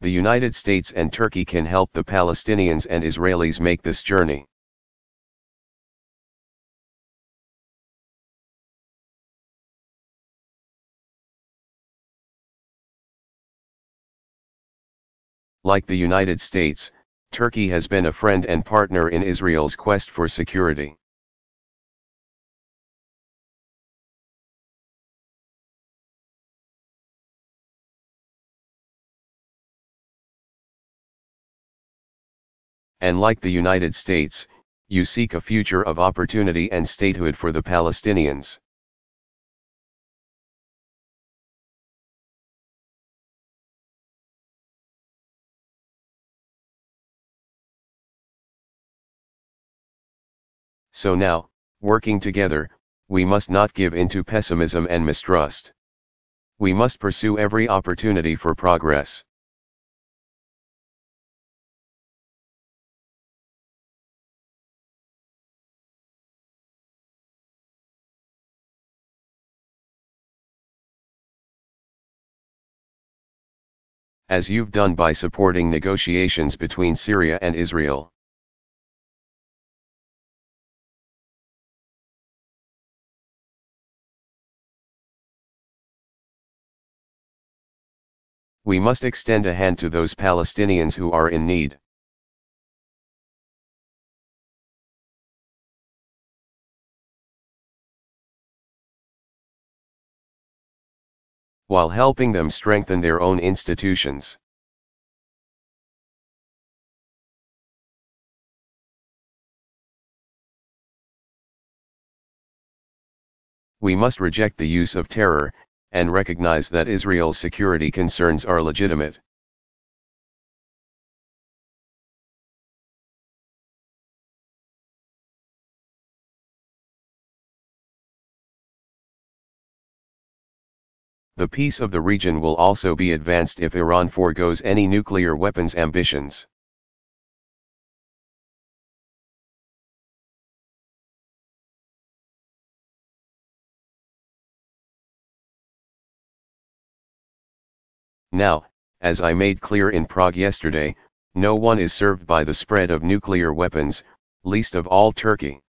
the United States and Turkey can help the Palestinians and Israelis make this journey. Like the United States, Turkey has been a friend and partner in Israel's quest for security. And like the United States, you seek a future of opportunity and statehood for the Palestinians. So now, working together, we must not give into pessimism and mistrust. We must pursue every opportunity for progress. As you've done by supporting negotiations between Syria and Israel. We must extend a hand to those Palestinians who are in need. While helping them strengthen their own institutions. We must reject the use of terror, and recognize that Israel's security concerns are legitimate. The peace of the region will also be advanced if Iran foregoes any nuclear weapons ambitions. Now, as I made clear in Prague yesterday, no one is served by the spread of nuclear weapons, least of all Turkey.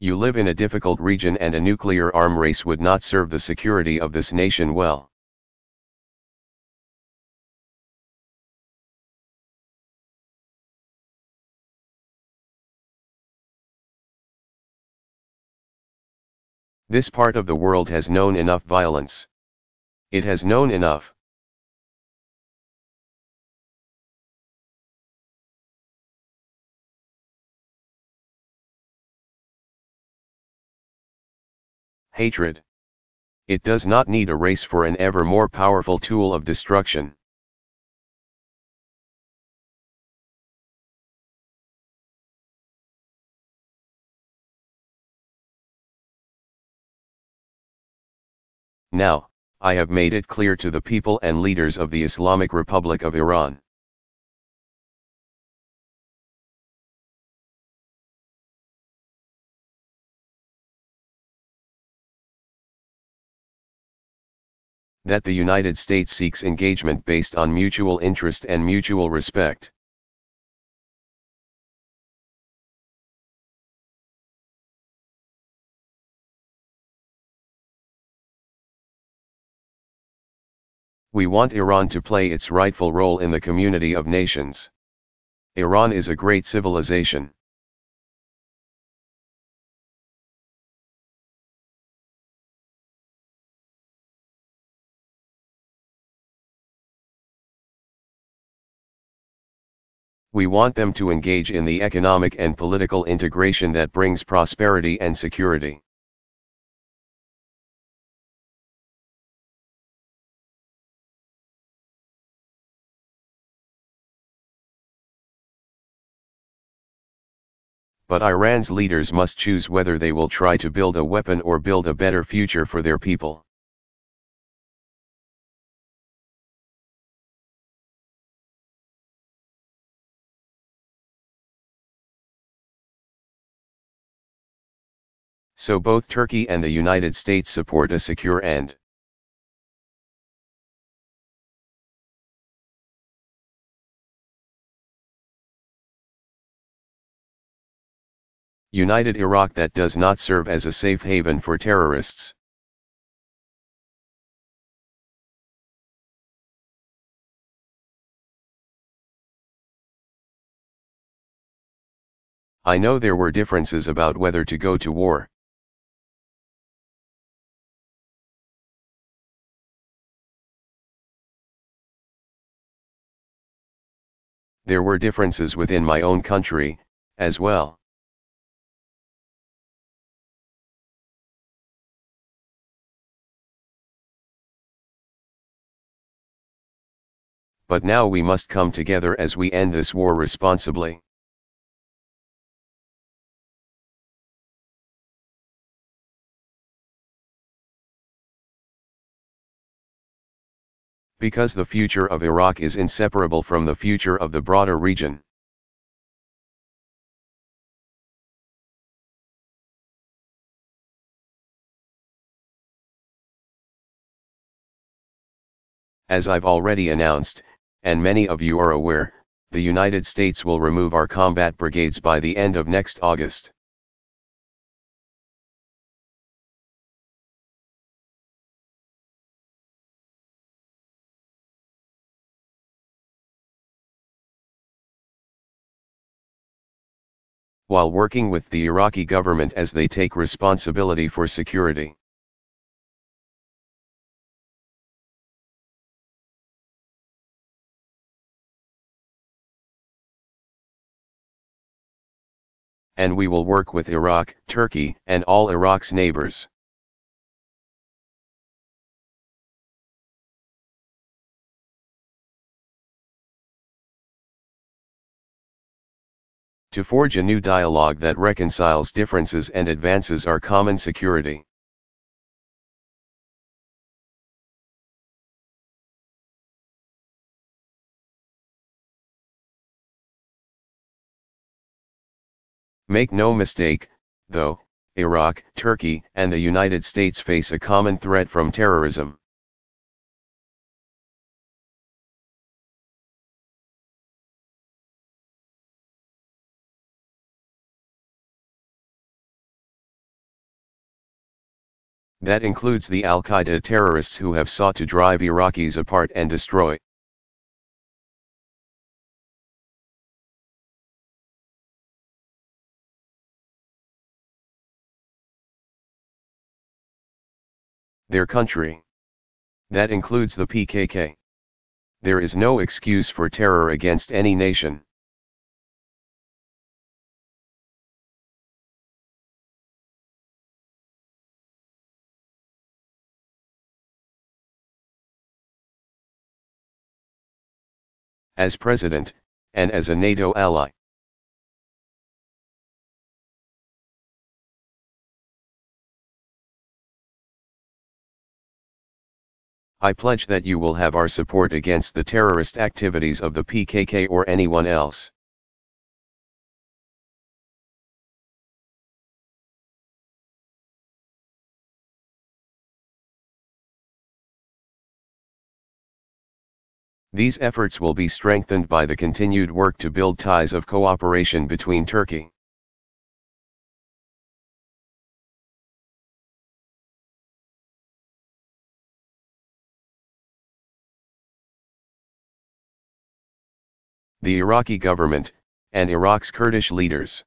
You live in a difficult region and a nuclear arm race would not serve the security of this nation well. This part of the world has known enough violence. It has known enough. Hatred. It does not need a race for an ever more powerful tool of destruction. Now, I have made it clear to the people and leaders of the Islamic Republic of Iran. That the United States seeks engagement based on mutual interest and mutual respect. We want Iran to play its rightful role in the community of nations. Iran is a great civilization. We want them to engage in the economic and political integration that brings prosperity and security. But Iran's leaders must choose whether they will try to build a weapon or build a better future for their people. So both Turkey and the United States support a secure end. United Iraq that does not serve as a safe haven for terrorists. I know there were differences about whether to go to war. There were differences within my own country, as well. But now we must come together as we end this war responsibly. Because the future of Iraq is inseparable from the future of the broader region. As I've already announced, and many of you are aware, the United States will remove our combat brigades by the end of next August. While working with the Iraqi government as they take responsibility for security. and we will work with Iraq, Turkey, and all Iraq's neighbors. To forge a new dialogue that reconciles differences and advances our common security. Make no mistake, though, Iraq, Turkey, and the United States face a common threat from terrorism. That includes the Al-Qaeda terrorists who have sought to drive Iraqis apart and destroy. their country. That includes the PKK. There is no excuse for terror against any nation. As president, and as a NATO ally. I pledge that you will have our support against the terrorist activities of the PKK or anyone else. These efforts will be strengthened by the continued work to build ties of cooperation between Turkey, the Iraqi government, and Iraq's Kurdish leaders.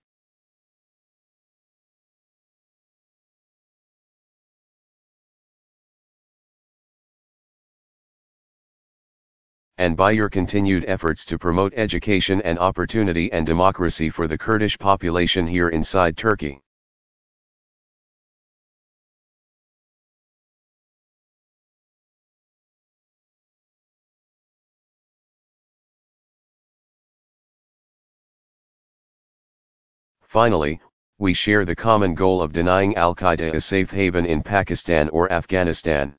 And by your continued efforts to promote education and opportunity and democracy for the Kurdish population here inside Turkey. Finally, we share the common goal of denying Al-Qaeda a safe haven in Pakistan or Afghanistan.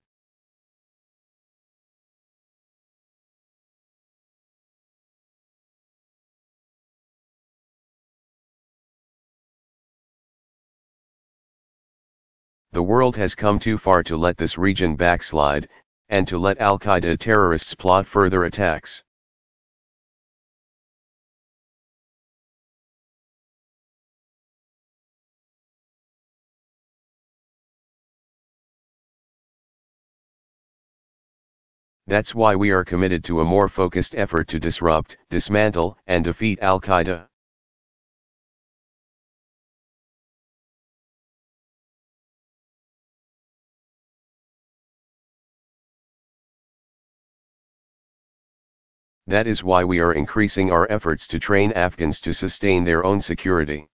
The world has come too far to let this region backslide, and to let Al-Qaeda terrorists plot further attacks. That's why we are committed to a more focused effort to disrupt, dismantle, and defeat Al-Qaeda. That is why we are increasing our efforts to train Afghans to sustain their own security.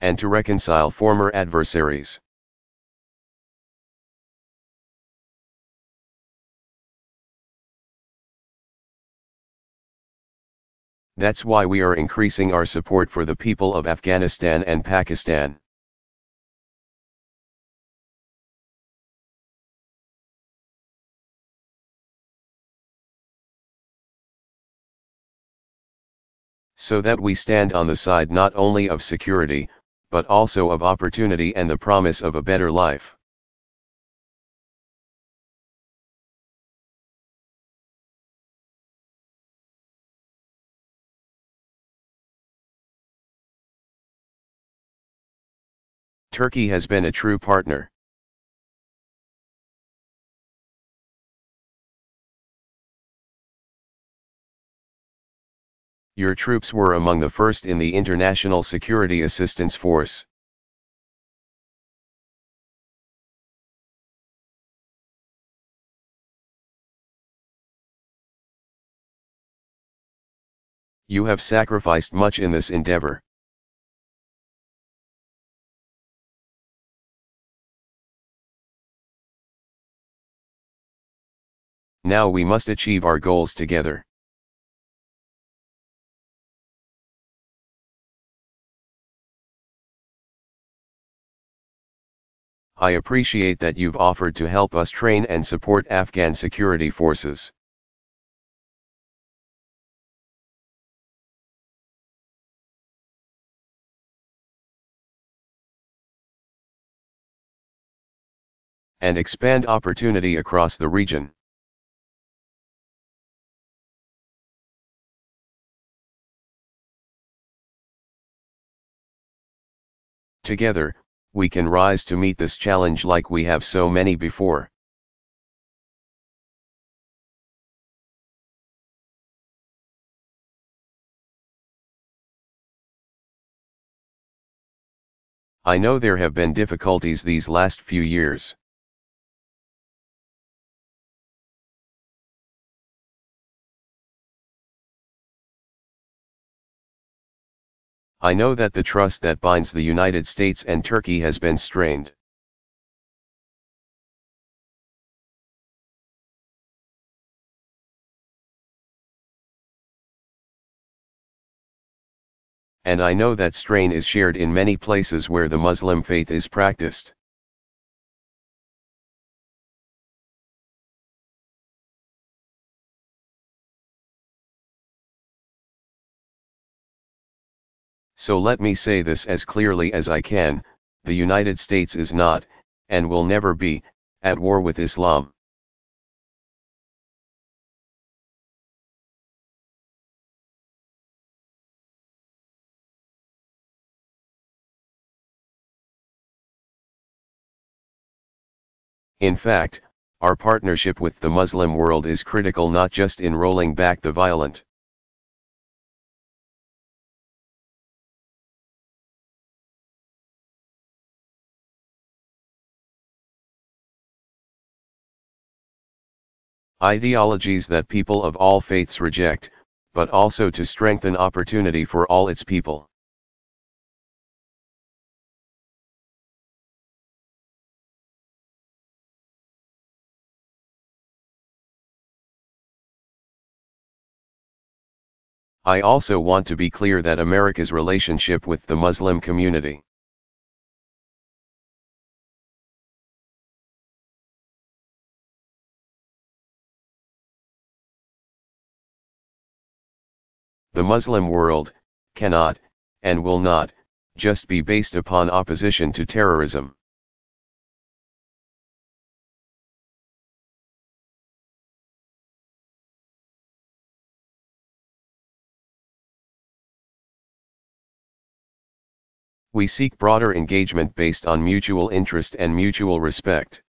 and to reconcile former adversaries. That's why we are increasing our support for the people of Afghanistan and Pakistan. So that we stand on the side not only of security, but also of opportunity and the promise of a better life. Turkey has been a true partner. Your troops were among the first in the International Security Assistance Force. You have sacrificed much in this endeavor. Now we must achieve our goals together. I appreciate that you've offered to help us train and support Afghan security forces. And expand opportunity across the region. Together, we can rise to meet this challenge like we have so many before. I know there have been difficulties these last few years. I know that the trust that binds the United States and Turkey has been strained. And I know that strain is shared in many places where the Muslim faith is practiced. So let me say this as clearly as I can, the United States is not, and will never be, at war with Islam. In fact, our partnership with the Muslim world is critical not just in rolling back the violent, ideologies that people of all faiths reject, but also to strengthen opportunity for all its people. I also want to be clear that America's relationship with the Muslim community The Muslim world, cannot, and will not, just be based upon opposition to terrorism. We seek broader engagement based on mutual interest and mutual respect.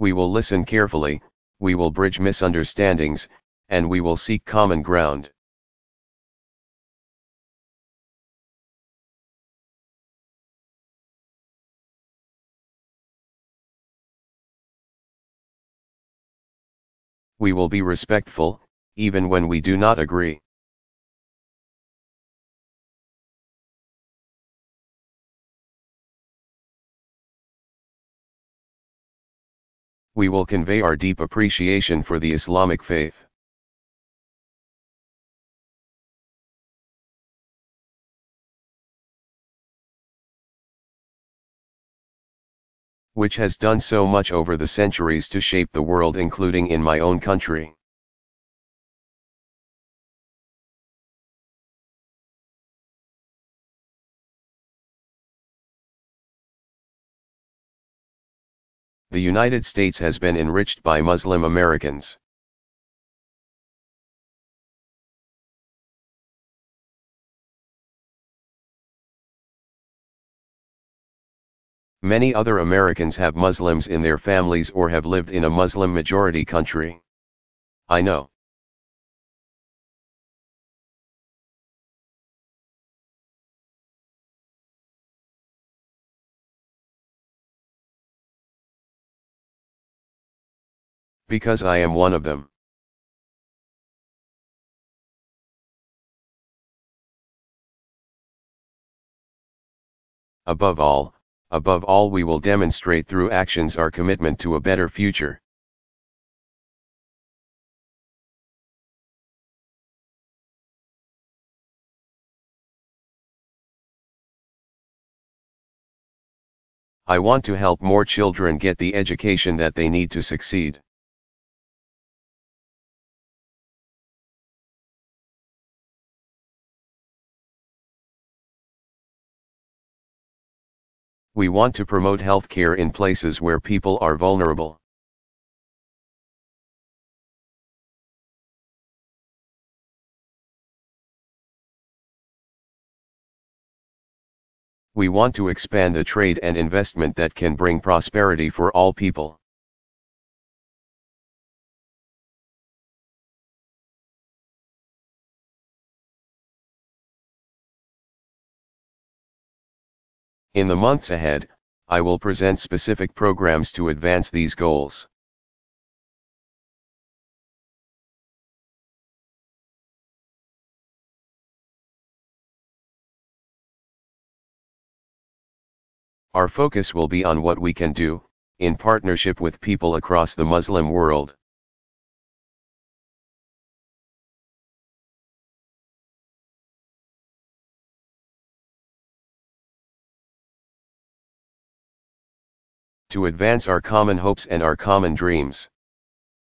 We will listen carefully, we will bridge misunderstandings, and we will seek common ground. We will be respectful, even when we do not agree. We will convey our deep appreciation for the Islamic faith. which has done so much over the centuries to shape the world including in my own country. The United States has been enriched by Muslim Americans. Many other Americans have Muslims in their families or have lived in a Muslim majority country. I know. Because I am one of them. Above all, above all we will demonstrate through actions our commitment to a better future. I want to help more children get the education that they need to succeed. We want to promote healthcare in places where people are vulnerable. We want to expand the trade and investment that can bring prosperity for all people. In the months ahead, I will present specific programs to advance these goals. Our focus will be on what we can do, in partnership with people across the Muslim world. To advance our common hopes and our common dreams.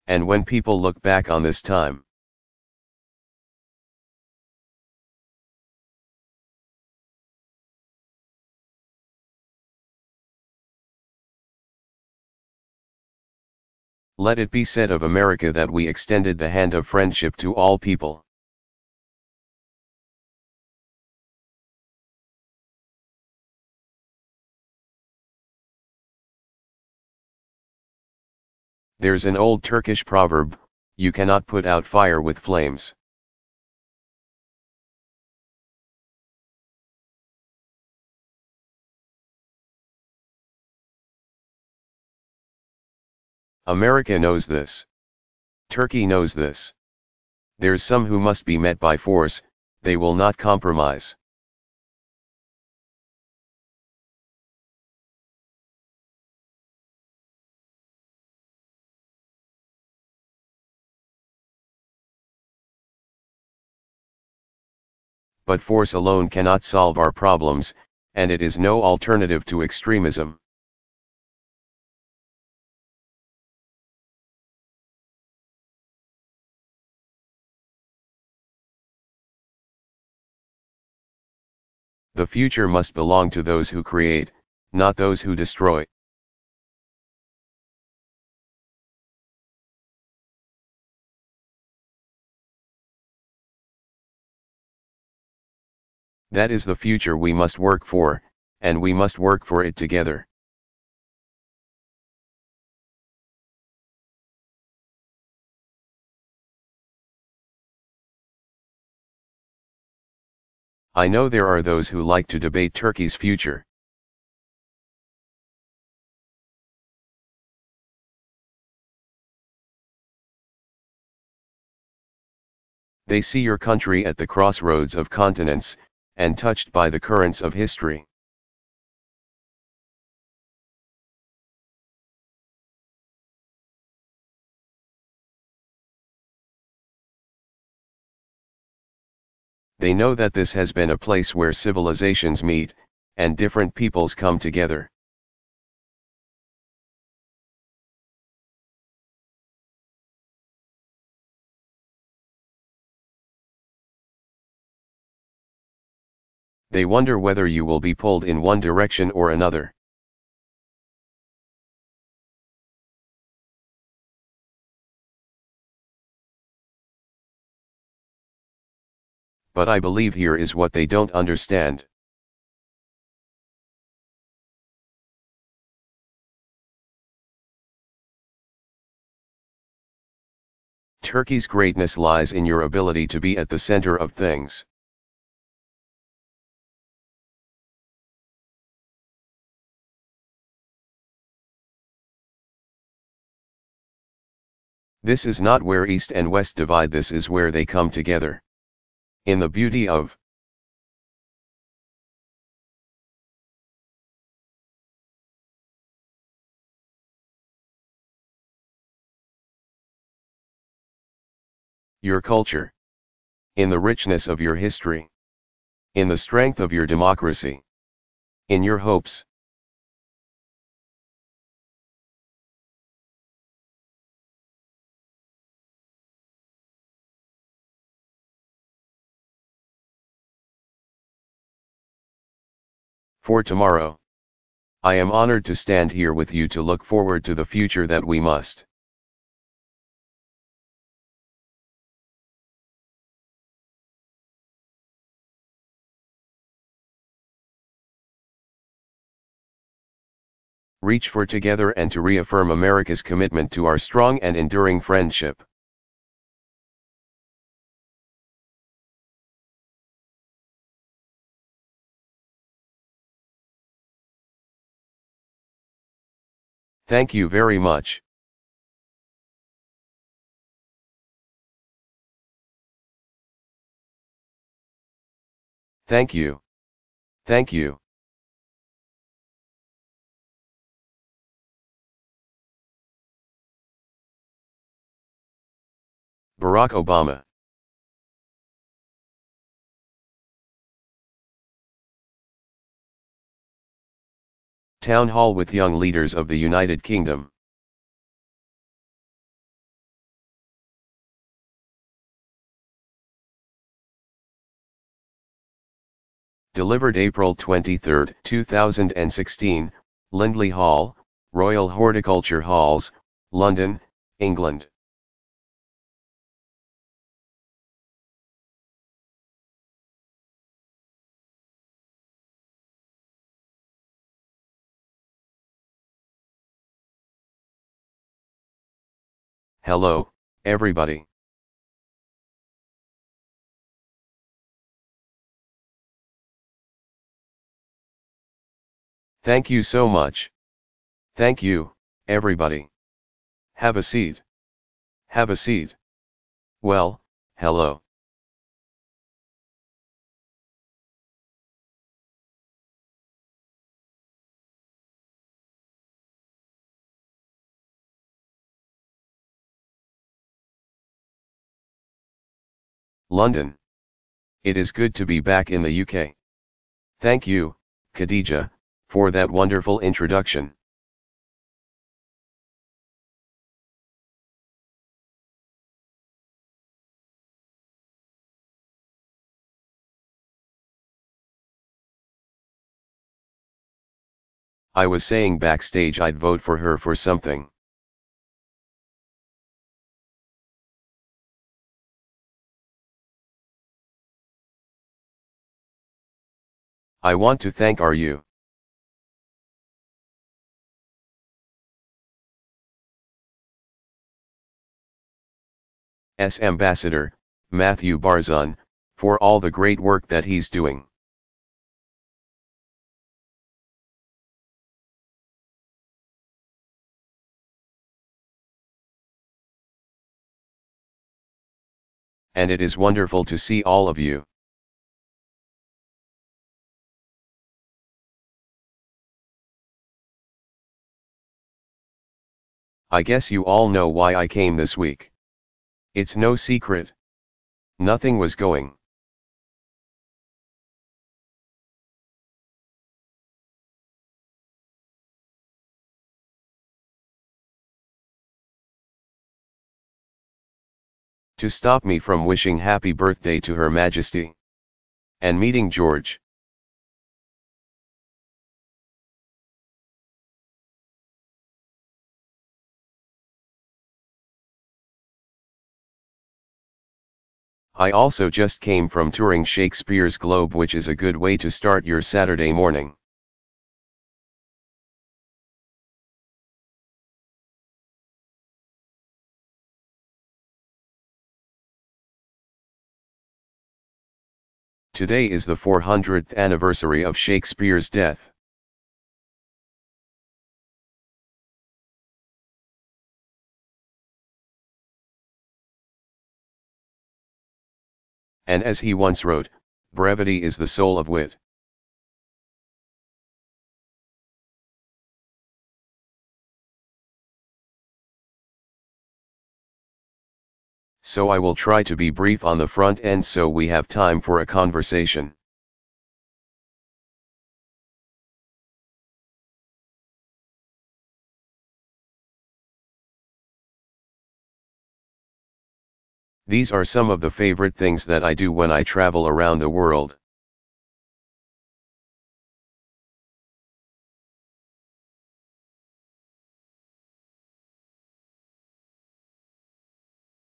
And when people look back on this time, Let it be said of America that we extended the hand of friendship to all people. There's an old Turkish proverb, you cannot put out fire with flames. America knows this. Turkey knows this. There's some who must be met by force, they will not compromise. But force alone cannot solve our problems, and it is no alternative to extremism. The future must belong to those who create, not those who destroy. That is the future we must work for, and we must work for it together. I know there are those who like to debate Turkey's future. They see your country at the crossroads of continents, and touched by the currents of history. They know that this has been a place where civilizations meet, and different peoples come together. They wonder whether you will be pulled in one direction or another. But I believe here is what they don't understand. Turkey's greatness lies in your ability to be at the center of things. This is not where East and West divide this is where they come together. In the beauty of your culture. In the richness of your history. In the strength of your democracy. In your hopes. For tomorrow. I am honored to stand here with you to look forward to the future that we must. Reach for together and to reaffirm America's commitment to our strong and enduring friendship. Thank you very much. Thank you. Thank you. Barack Obama Town Hall with young leaders of the United Kingdom. Delivered April 23, 2016, Lindley Hall, Royal Horticulture Halls, London, England. Hello, everybody. Thank you so much. Thank you, everybody. Have a seat. Have a seat. Well, hello. London. It is good to be back in the UK. Thank you, Khadija, for that wonderful introduction. I was saying backstage I'd vote for her for something. I want to thank RU. S. Ambassador, Matthew Barzun, for all the great work that he's doing. And it is wonderful to see all of you. I guess you all know why I came this week. It's no secret. Nothing was going. To stop me from wishing happy birthday to Her Majesty. And meeting George. I also just came from touring Shakespeare's Globe which is a good way to start your Saturday morning. Today is the 400th anniversary of Shakespeare's death. And as he once wrote, brevity is the soul of wit. So I will try to be brief on the front end so we have time for a conversation. These are some of the favorite things that I do when I travel around the world.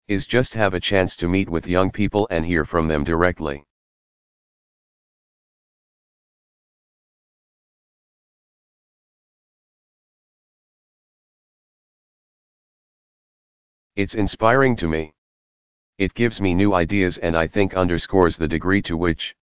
Is just have a chance to meet with young people and hear from them directly. It's inspiring to me. It gives me new ideas and I think underscores the degree to which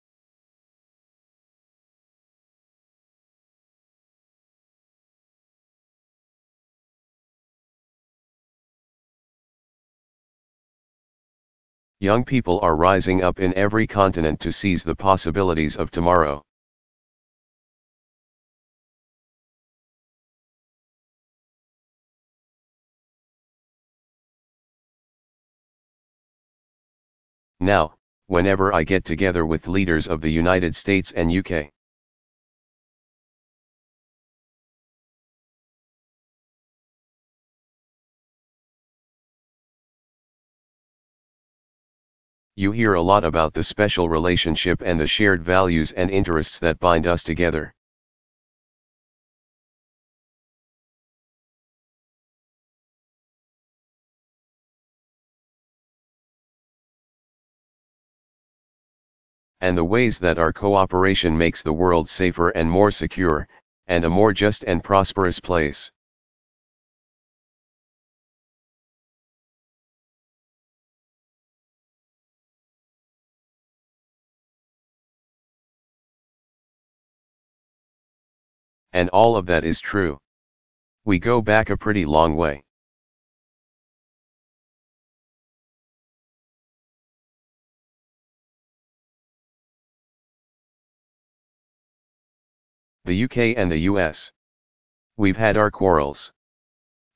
Young people are rising up in every continent to seize the possibilities of tomorrow. Now, whenever I get together with leaders of the United States and UK. You hear a lot about the special relationship and the shared values and interests that bind us together. And the ways that our cooperation makes the world safer and more secure, and a more just and prosperous place. And all of that is true. We go back a pretty long way. The UK and the US. We've had our quarrels.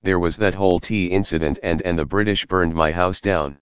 There was that whole tea incident and and the British burned my house down.